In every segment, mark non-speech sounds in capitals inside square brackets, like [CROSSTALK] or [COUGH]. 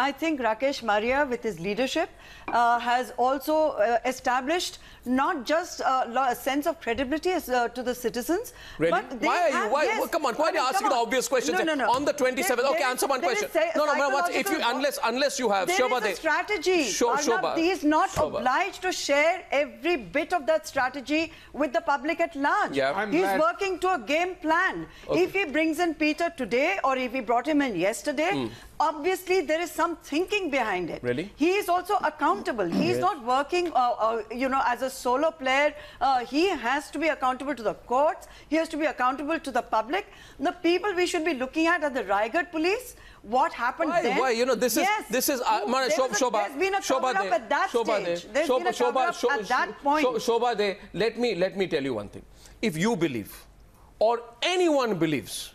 I think Rakesh Maria, with his leadership, uh, has also uh, established not just uh, a sense of credibility as, uh, to the citizens, Really? but they Why are you? Why? yes. well, come on. Why I are you asking the obvious questions? No, no, no. On the 27th. There- okay, there answer is- one question. is no, no, no. If you unless unless you have There Shobha, is a strategy. Sho- Arnab, Shobha. he is not Shobha. obliged to share every bit of that strategy with the public at large. Yeah. I'm He's glad- working to a game plan. Okay. If he brings in Peter today or if he brought him in yesterday, obviously there is some thinking behind it. Really? He is also accountable. He is not working, uh, uh, you know, as a solo player. Uh, he has to be accountable to the courts. He has to be accountable to the public. The people we should be looking at are the Raigad police. What happened Why? then? Why? You know, this is Yes. this is uh, there Shob- Shobha. There's been a Shobha cover-up De- at that Shobha stage. There's Shobha- been a Shobha- cover-up Sho- at that point. Sho- Shobha De, let me let me tell you one thing. If you believe, or anyone believes,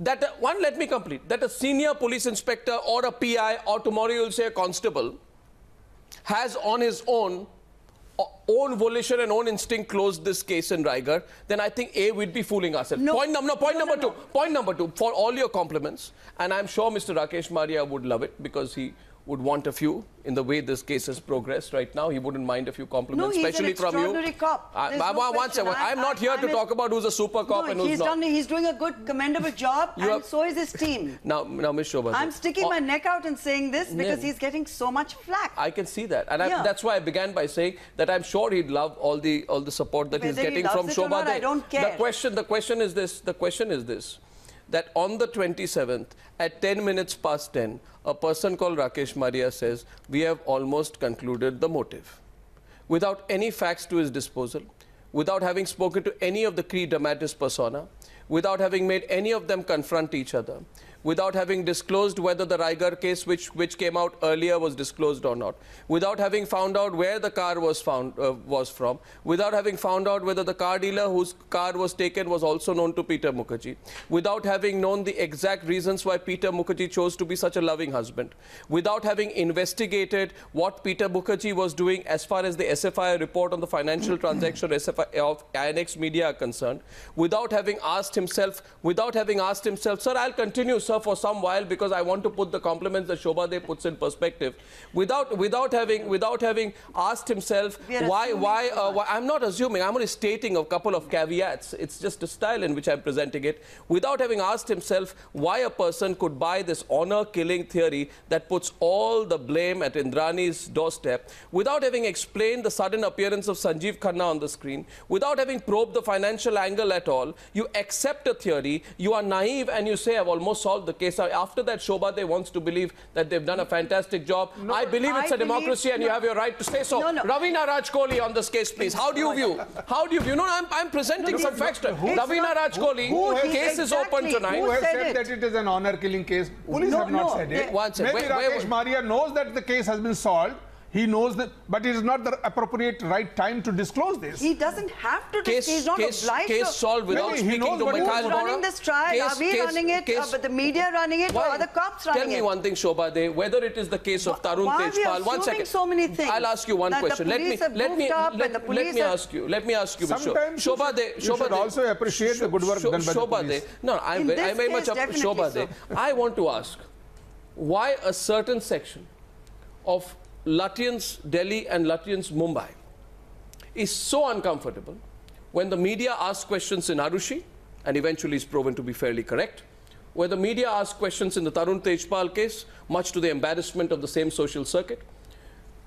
that one, let me complete that a senior police inspector or a PI or tomorrow you'll say a constable has on his own uh, own volition and own instinct closed this case in Raigad, then I think A, we'd be fooling ourselves. No. Point, num- no, point No, no, number two. Point number two. For all your compliments, and I'm sure Mr. Rakesh Maria would love it because he would want a few in the way this case has progressed right now. He wouldn't mind a few compliments, No, he's especially from you. cop. I, There's I- no second. I- I'm not I- here I'm to a- talk about who's a super cop no, and who's he's not. done. He's doing a good, commendable job, and have- so is his team. [LAUGHS] Now, now, Ms. Shobha. I'm sticking oh, my neck out and saying this because Yeah. he's getting so much flack. I can see that, and I, Yeah. that's why I began by saying that I'm sure he'd love all the all the support that he's Whether he getting loves from Shobha. not, I don't care. The question, the question is this: the question is this, that on the 27th at 10 minutes past 10, a person called Rakesh Maria says we have almost concluded the motive, without any facts to his disposal, without having spoken to any of the Cree dramatis persona, without having made any of them confront each other, without having disclosed whether the Raigad case, which, which came out earlier, was disclosed or not, without having found out where the car was found uh, was from, without having found out whether the car dealer whose car was taken was also known to Peter Mukerjea, without having known the exact reasons why Peter Mukerjea chose to be such a loving husband, without having investigated what Peter Mukerjea was doing as far as the SFI report on the financial transaction of INX Media are concerned, without having asked himself, without having asked himself, sir, I'll continue, sir, for some while because I want to put the compliments that Shobha puts in perspective, without without having without having asked himself why why, uh, why I'm not assuming, I'm only stating a couple of caveats. It's just a style in which I'm presenting it, without having asked himself why a person could buy this honor killing theory that puts all the blame at Indrani's doorstep, without having explained the sudden appearance of Sanjeev Khanna on the screen, without having probed the financial angle at all, you accept a theory, you are naive and you say, I've almost solved the case. After that, Shobha they wants to believe that they've done a fantastic job. I believe it's I a democracy believe- and you have your right to say so. No, no. Ravina Raj Kohli on this case, please. How do you view? How do you view? No, I'm, I'm presenting No, some no, facts. to- who- it's Ravina not- Raj Kohli, who- who- case is open tonight. Who Who has said said it? that it is an honor killing case? Police No, have not no, said it. One second. Maybe Wait, wait, Rakesh wait. Maria knows that the case has been solved. He knows that, but it is not the appropriate right time to disclose this. He doesn't have to. Case, he's not case, obliged case to. solved without Maybe he speaking knows to what he Mikhail Who's Bora. running this trial? Case- are we case- running it? case- uh, but the media running it, or are the cops running it? Tell me it? one thing, Shobha De, whether it is the case of Why- Tarun why are we Tejpal. One assuming so many things? I'll ask you one That question. Let me let me let, let me ask you. Let me ask you. Mr. Sometimes you Shobha should- De, Shobha De- also appreciate the good work Sho- done by the police. De. No, I'm In very, this I'm very much up definitely Shobha so. De. I want to ask why a certain section of Lutyens Delhi and Lutyens Mumbai is so uncomfortable when the media asks questions in Arushi and eventually is proven to be fairly correct, where the media asks questions in the Tarun Tejpal case, much to the embarrassment of the same social circuit,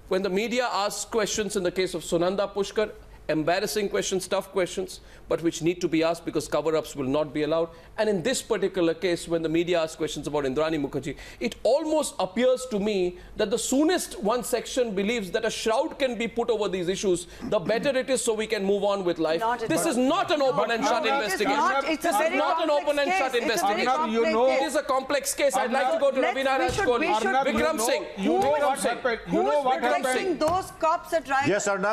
when the media asks questions in the case of Sunanda Pushkar, embarrassing questions, tough questions, but which need to be asked because cover-ups will not be allowed. And in this particular case, when the media asks questions about Indrani Mukerjea, it almost appears to me that the soonest one section believes that a shroud can be put over these issues, the better it is so we can move on with life. This is not an open and shut investigation. It's this is not an open and shut It's a very investigation. You know- It is a complex case. I'd like to go to let's- Ravina we should- Raj Kohli. we should- Arnab, you Vikram know- Singh. you know Vikram what happened. Who You know what protecting happened. those cops at Raigad? Yes, Arnab.